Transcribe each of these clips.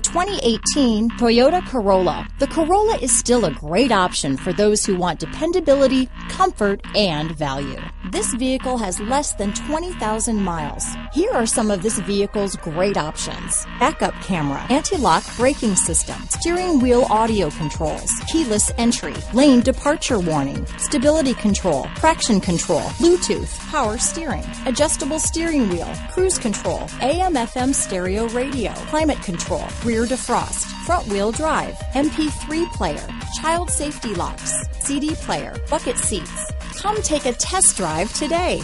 The 2018 Toyota Corolla. The Corolla is still a great option for those who want dependability, comfort, and value. This vehicle has less than 20,000 miles. Here are some of this vehicle's great options. Backup camera, anti-lock braking system, steering wheel audio controls, keyless entry, lane departure warning, stability control, traction control, Bluetooth, power steering, adjustable steering wheel, cruise control, AM FM stereo radio, climate control, rear defrost, front wheel drive, MP3 player, child safety locks, CD player, bucket seats. Come take a test drive today.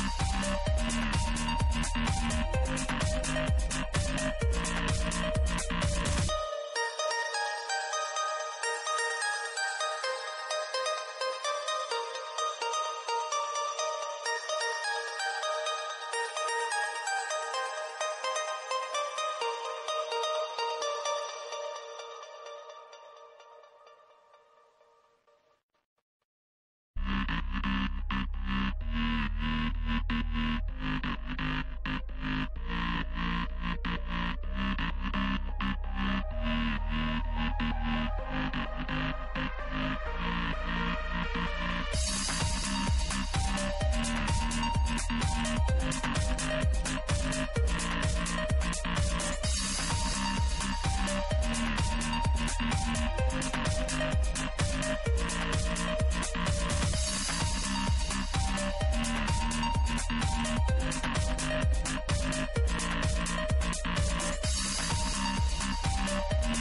We'll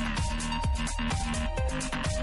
be.